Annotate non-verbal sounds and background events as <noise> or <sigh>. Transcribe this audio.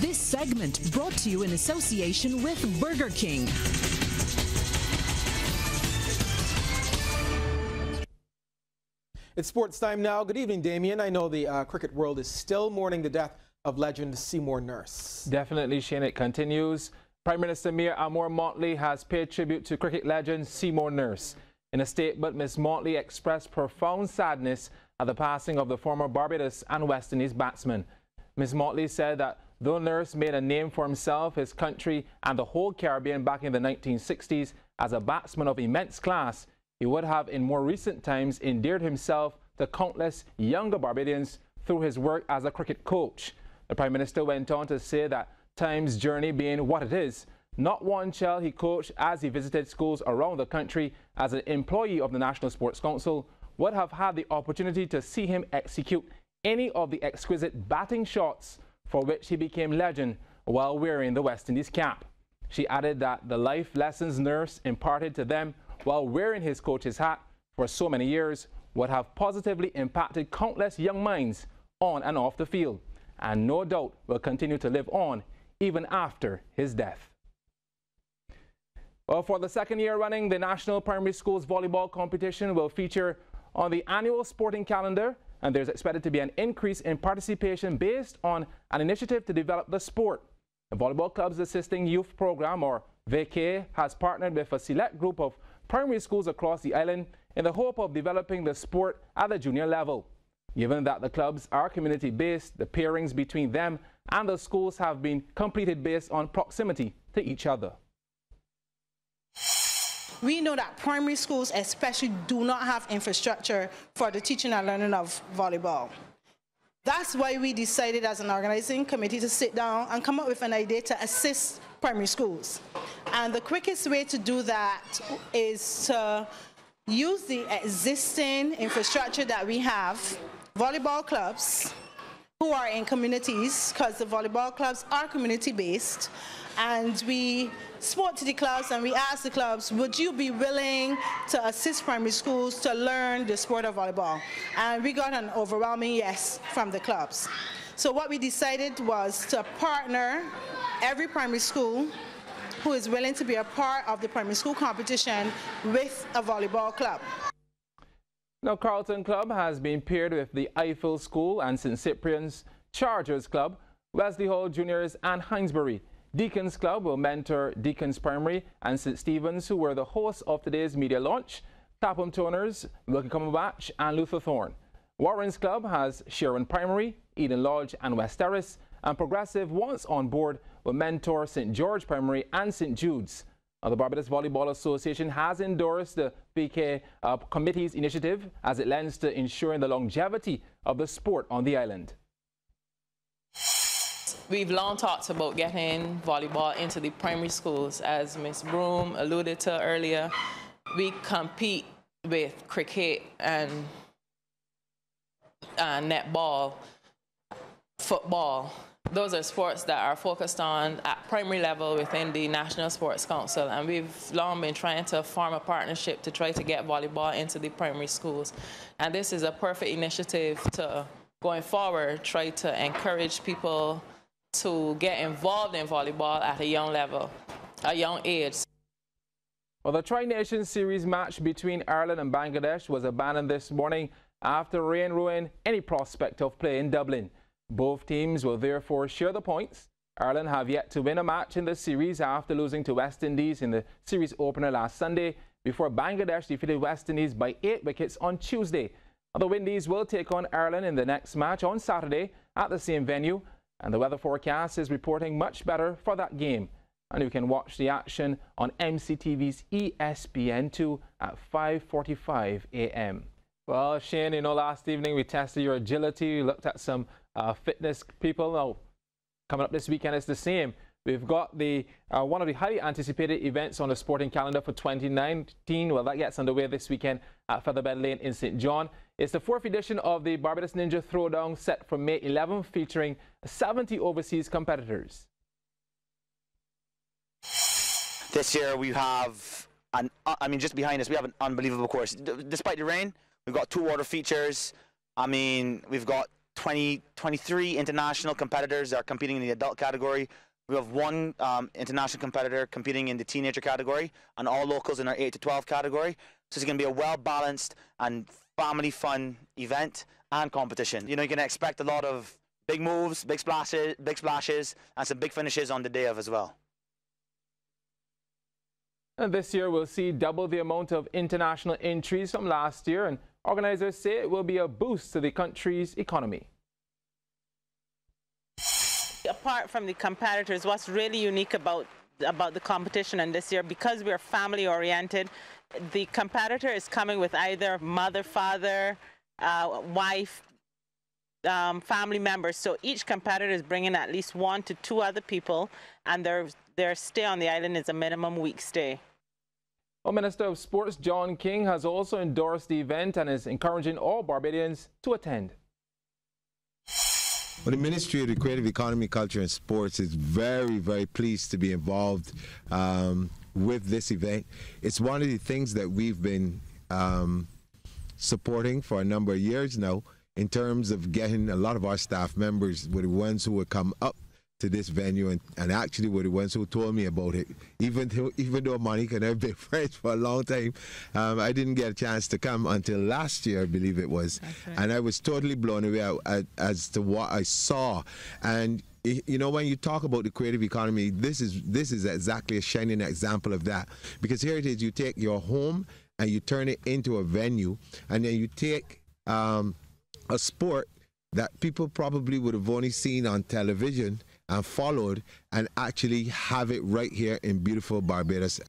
This segment brought to you in association with Burger King. It's sports time now. Good evening, Damien. I know the uh, cricket world is still mourning the death of legend Seymour Nurse. Definitely, Shane. It continues. Prime Minister Mia Amor-Mottley has paid tribute to cricket legend Seymour Nurse. In a statement, Ms. Mottley expressed profound sadness at the passing of the former Barbados and West Indies batsman. Ms. Mottley said that though Nurse made a name for himself, his country, and the whole Caribbean back in the 1960s as a batsman of immense class, he would have in more recent times endeared himself to countless younger Barbadians through his work as a cricket coach. The Prime Minister went on to say that time's journey being what it is, not one child he coached as he visited schools around the country as an employee of the National Sports Council would have had the opportunity to see him execute any of the exquisite batting shots for which he became legend while wearing the West Indies cap. She added that the life lessons Nurse imparted to them while wearing his coach's hat for so many years would have positively impacted countless young minds on and off the field, and no doubt will continue to live on even after his death. Well, for the second year running, the National Primary Schools Volleyball Competition will feature on the annual sporting calendar, and there's expected to be an increase in participation based on an initiative to develop the sport. The Volleyball Club's Assisting Youth Program, or VK, has partnered with a select group of primary schools across the island in the hope of developing the sport at the junior level. Given that the clubs are community-based, the pairings between them and the schools have been completed based on proximity to each other. We know that primary schools especially do not have infrastructure for the teaching and learning of volleyball. That's why we decided as an organizing committee to sit down and come up with an idea to assist primary schools. And the quickest way to do that is to use the existing infrastructure that we have, volleyball clubs who are in communities, because the volleyball clubs are community-based, and we spoke to the clubs and we asked the clubs, would you be willing to assist primary schools to learn the sport of volleyball? And we got an overwhelming yes from the clubs. So what we decided was to partner every primary school who is willing to be a part of the primary school competition with a volleyball club. Now, Carlton Club has been paired with the Eiffel School and St. Cyprian's Chargers Club, Wesley Hall Juniors and Hindsbury. Deacons Club will mentor Deacons Primary and St. Stephen's, who were the hosts of today's media launch, Clapham Toners, Wilkie Cumberbatch and Luther Thorne. Warren's Club has Sharon Primary, Eden Lodge and West Terrace, and Progressive, once on board, will mentor St. George Primary and St. Jude's. Now, the Barbados Volleyball Association has endorsed the VK uh, committee's initiative as it lends to ensuring the longevity of the sport on the island. We've long talked about getting volleyball into the primary schools. As Ms. Broom alluded to earlier, we compete with cricket and uh, netball, football, those are sports that are focused on at primary level within the National Sports Council, and we've long been trying to form a partnership to try to get volleyball into the primary schools. And this is a perfect initiative to, going forward, try to encourage people to get involved in volleyball at a young level, a young age. Well, the Tri-Nations Series match between Ireland and Bangladesh was abandoned this morning after rain ruined any prospect of play in Dublin. Both teams will therefore share the points. Ireland have yet to win a match in the series after losing to West Indies in the series opener last Sunday before Bangladesh defeated West Indies by eight wickets on Tuesday. The Windies will take on Ireland in the next match on Saturday at the same venue, and the weather forecast is reporting much better for that game. And you can watch the action on MCTV's ESPN2 at 5.45 a.m. Well, Shane, you know, last evening we tested your agility, we looked at some uh, fitness people. Now, coming up this weekend is the same. We've got the uh, one of the highly anticipated events on the sporting calendar for 2019. Well, that gets underway this weekend at Featherbed Lane in St. John. It's the fourth edition of the Barbados Ninja Throwdown set for May 11, featuring 70 overseas competitors. This year we have, an, I mean, just behind us, we have an unbelievable course. D despite the rain, we've got two water features. I mean, we've got 20, 23 international competitors are competing in the adult category. We have one um, international competitor competing in the teenager category, and all locals in our 8 to 12 category. So it's going to be a well balanced and family fun event and competition. You know, you can expect a lot of big moves, big splashes, big splashes, and some big finishes on the day of as well. And this year we'll see double the amount of international entries from last year, and organizers say it will be a boost to the country's economy. Apart from the competitors, what's really unique about about the competition and this year, because we're family oriented, the competitor is coming with either mother, father, uh, wife, um, family members. So each competitor is bringing at least one to two other people, and their their stay on the island is a minimum week stay. Well, Minister of Sports John King has also endorsed the event and is encouraging all Barbadians to attend. Well, the Ministry of the Creative Economy, Culture and Sports is very, very pleased to be involved um, with this event. It's one of the things that we've been um, supporting for a number of years now in terms of getting a lot of our staff members were the ones who would come up to this venue and, and actually were the ones who told me about it. Even though, even though Monica and I've been <laughs> friends for a long time, um, I didn't get a chance to come until last year, I believe it was. Right. And I was totally blown away as to what I saw. And you know when you talk about the creative economy this is this is exactly a shining example of that because here it is you take your home and you turn it into a venue and then you take um, a sport that people probably would have only seen on television and followed and actually have it right here in beautiful Barbados.